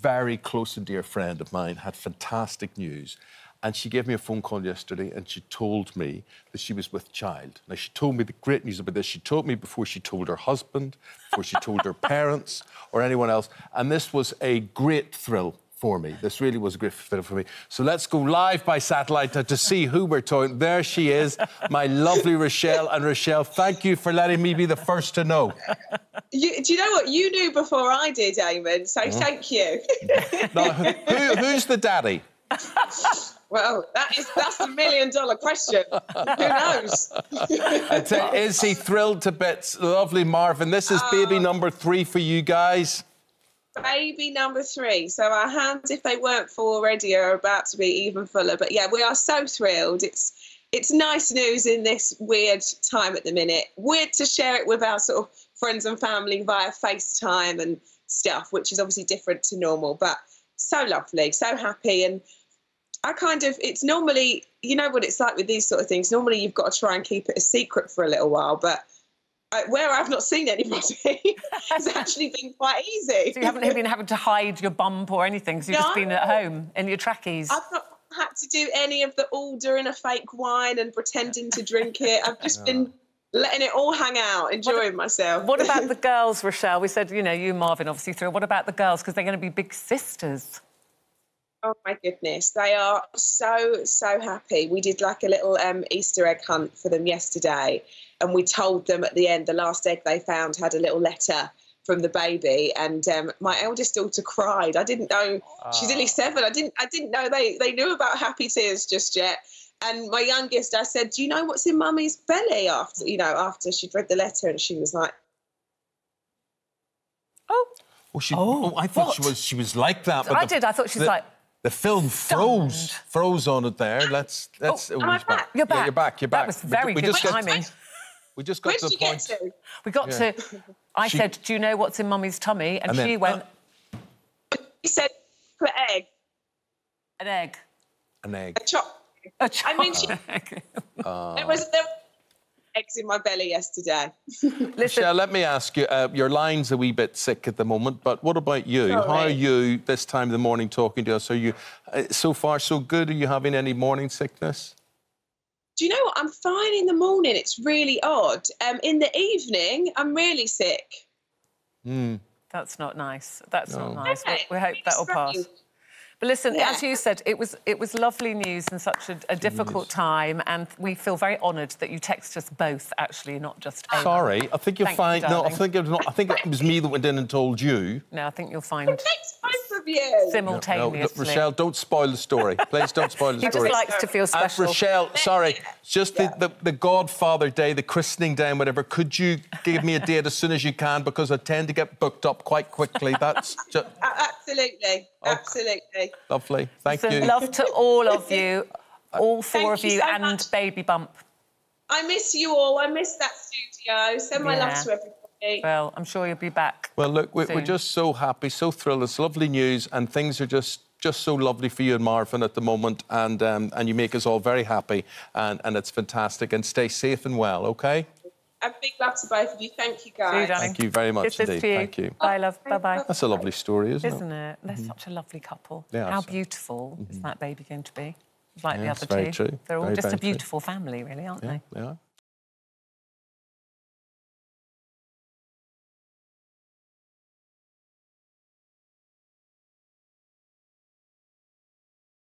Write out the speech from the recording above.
very close and dear friend of mine had fantastic news. And she gave me a phone call yesterday and she told me that she was with child. Now, she told me the great news about this. She told me before she told her husband, before she told her parents or anyone else. And this was a great thrill for me. This really was a great thrill for me. So let's go live by satellite to, to see who we're talking. There she is, my lovely Rochelle. And Rochelle, thank you for letting me be the first to know. You, do you know what? You knew before I did, Eamonn, so mm. thank you. now, who, who's the daddy? Well, that is that's the million dollar question. Who knows? is he thrilled to bits? Lovely Marvin. This is baby um, number three for you guys. Baby number three. So our hands, if they weren't full already, are about to be even fuller. But yeah, we are so thrilled. It's it's nice news in this weird time at the minute. Weird to share it with our sort of friends and family via FaceTime and stuff, which is obviously different to normal, but so lovely, so happy and I kind of, it's normally, you know what it's like with these sort of things. Normally, you've got to try and keep it a secret for a little while, but I, where I've not seen anybody, it's actually been quite easy. So you haven't been having to hide your bump or anything, so you've no, just been at home in your trackies. I've not had to do any of the ordering a fake wine and pretending to drink it. I've just been letting it all hang out, enjoying what, myself. What about the girls, Rochelle? We said, you know, you, Marvin, obviously through. What about the girls? Because they're going to be big sisters. Oh my goodness, they are so so happy. We did like a little um, Easter egg hunt for them yesterday, and we told them at the end the last egg they found had a little letter from the baby. And um, my eldest daughter cried. I didn't know she's only ah. seven. I didn't I didn't know they they knew about happy tears just yet. And my youngest, I said, "Do you know what's in Mummy's belly?" After you know after she'd read the letter, and she was like, "Oh." Well, she, oh, oh I thought what? she was she was like that. I the, did. I thought she was the, like. The film froze, froze on it there. Let's, let's. Oh, oh, back? back? You're back. Yeah, you're back. You're back. That was very we, we good timing. we just got Where to the point. To? We got yeah. to. I she... said, "Do you know what's in Mummy's tummy?" And, and she then, went. Uh... He said, "Put egg." An egg. An egg. A chop. A chop. I mean, she... uh... it was there eggs in my belly yesterday. Michelle, let me ask you, uh, your line's a wee bit sick at the moment, but what about you? Sorry. How are you this time of the morning talking to us? Are you, uh, so far, so good? Are you having any morning sickness? Do you know what? I'm fine in the morning. It's really odd. Um, in the evening, I'm really sick. Hmm. That's not nice. That's no. not nice. Okay. We, we hope that will pass. But listen, yeah. as you said, it was it was lovely news in such a, a difficult time, and we feel very honoured that you text us both, actually, not just. Ava. Sorry, I think you'll Thank find. You, no, I think it was not. I think it was me that went in and told you. No, I think you'll find. Thanks, both of you. Simultaneously. No, no, Rochelle, don't spoil the story. Please don't spoil the he story. He just likes to feel uh, special. And Rochelle, sorry, just yeah. the, the, the Godfather Day, the christening day, and whatever. Could you give me a date as soon as you can because I tend to get booked up quite quickly. That's just. Uh, uh, Absolutely, absolutely. Lovely. Thank you. So love to all of you, all four Thank of you, so and much. Baby Bump. I miss you all. I miss that studio. Send my yeah. love to everybody. Well, I'm sure you'll be back. Well, look, we're, we're just so happy, so thrilled. It's lovely news, and things are just just so lovely for you and Marvin at the moment, and um, and you make us all very happy, and, and it's fantastic. And stay safe and well, okay? A big love to both of you. Thank you, guys. You, Thank you very much indeed. Thank you. Bye, love. Bye bye. That's a lovely story, isn't, isn't it? it? They're mm -hmm. such a lovely couple. Yeah, How beautiful mm -hmm. is that baby going to be? Like yeah, the other two. True. They're all very, just a beautiful true. family, really, aren't yeah, they? They are.